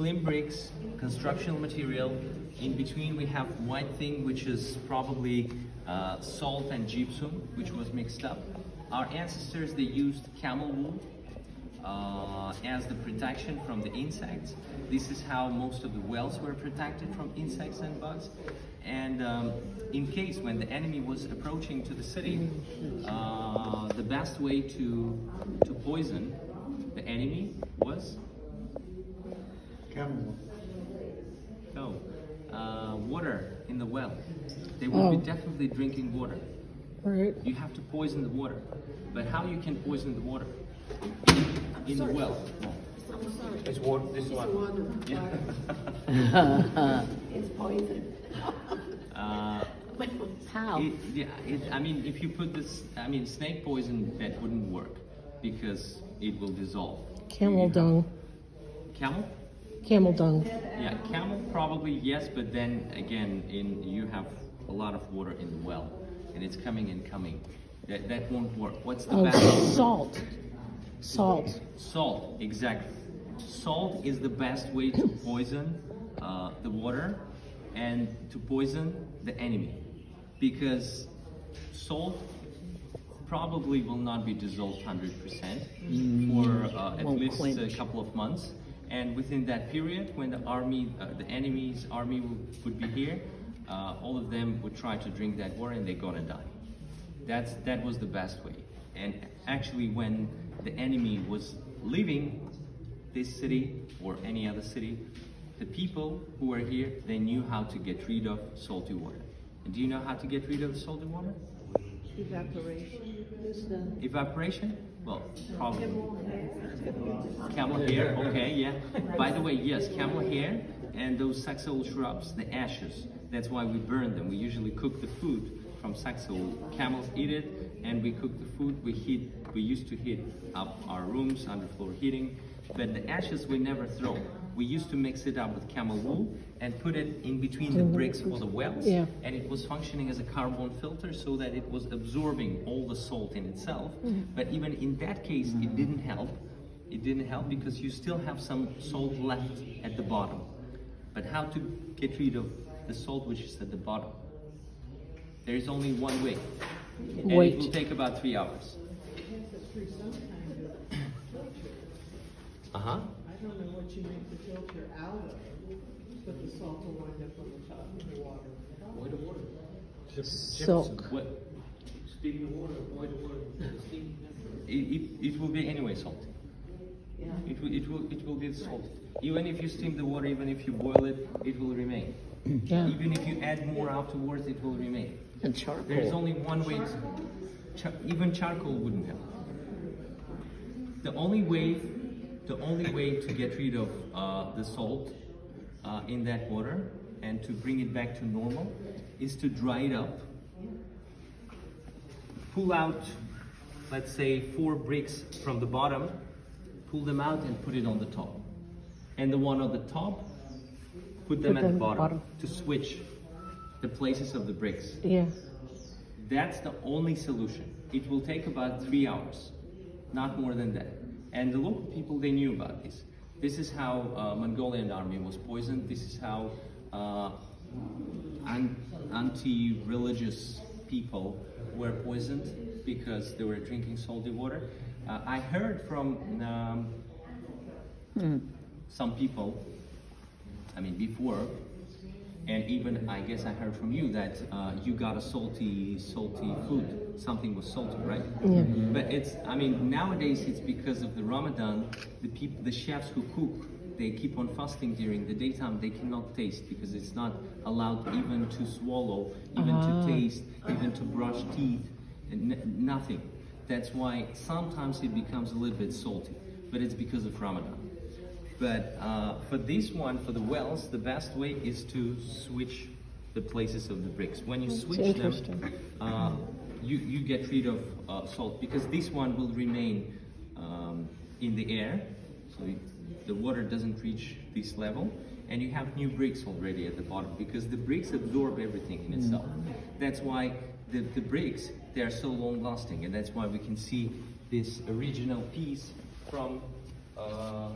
slim bricks, constructional material. In between we have white thing which is probably uh, salt and gypsum which was mixed up. Our ancestors they used camel wool uh, as the protection from the insects. This is how most of the wells were protected from insects and bugs. And um, in case when the enemy was approaching to the city, uh, the best way to to poison the enemy was Camel. no uh, water in the well. They would be Oh. definitely drinking water. Right. You have to poison the water. But how you can poison the water? In the well. It's water, this one. Yeah. It's poison. Uh, How? it, yeah, it, I mean, if you put this, I mean, snake poison, that wouldn't work because it will dissolve. Camel dung. Camel? Camel dung. Yeah, camel probably yes, but then again, in you have a lot of water in the well, and it's coming and coming. That that won't work. What's the Oh, best? salt. Salt. Salt, exactly. Salt is the best way to poison uh, the water and to poison the enemy because salt probably will not be dissolved 100% for uh, at Won't least a couple of months. And within that period, when the army, uh, the enemy's army would, would be here, uh, all of them would try to drink that water and they're gonna die. That's that was the best way. And actually, when the enemy was leaving this city or any other city, the people who were here they knew how to get rid of salty water. And do you know how to get rid of salty water? Evaporation. Evaporation? Well, probably. Camel hair, okay, yeah. By the way, yes, camel hair and those saxaul shrubs, the ashes. That's why we burn them. We usually cook the food from saxaul. Camels eat it, and we cook the food. We heat. We used to heat up our rooms, underfloor heating, but the ashes we never throw. We used to mix it up with camel wool and put it in between the bricks for the wells, Yeah. and it was functioning as a carbon filter so that it was absorbing all the salt in itself. But even in that case, it didn't help. It didn't help because you still have some salt left at the bottom. But how to get rid of the salt which is at the bottom? There is only one way. And it will take about three hours. Uh-huh. I don't what you make the filter out of, but the salt will wind up on the top of the water. Boil the water. Silk. What? Steam the water, boil the water. It, it, it will be anyway salty. Yeah. It will, it will, it will get salty. Even if you steam the water, even if you boil it, it will remain. Yeah. Even if you add more afterwards, it will remain. And charcoal. There is only one way. To, char, even charcoal wouldn't help. The only way, the only way to get rid of uh, the salt uh, in that water and to bring it back to normal is to dry it up. Pull out, let's say, four bricks from the bottom. Pull them out and put it on the top. And the one on the top, put them Put at the bottom, bottom. to switch the places of the bricks. Yeah. That's the only solution. It will take about three hours, not more than that. And the local people, they knew about this. This is how uh, Mongolian army was poisoned. This is how uh, an- anti-religious people were poisoned because they were drinking salty water. Uh, I heard from um, some people, I mean before, and even I guess I heard from you that uh, you got a salty, salty food. Something was salty, right? Yeah. But it's, I mean, nowadays it's because of the Ramadan. The people, the chefs who cook, they keep on fasting during the daytime. They cannot taste because it's not allowed even to swallow, even Ah. to taste, even to brush teeth, and n- nothing. That's why sometimes it becomes a little bit salty, but it's because of Ramadan. But uh, for this one, for the wells, the best way is to switch the places of the bricks. When you switch them, uh, you, you get rid of uh, salt because this one will remain um, in the air, so it, the water doesn't reach this level. And you have new bricks already at the bottom because the bricks absorb everything in itself. That's why the, the bricks, they are so long lasting and that's why we can see this original piece from uh,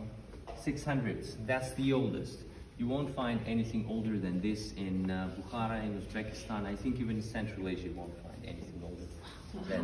600s. That's the oldest. You won't find anything older than this in uh, Bukhara, in Uzbekistan. I think even in Central Asia you won't find anything older than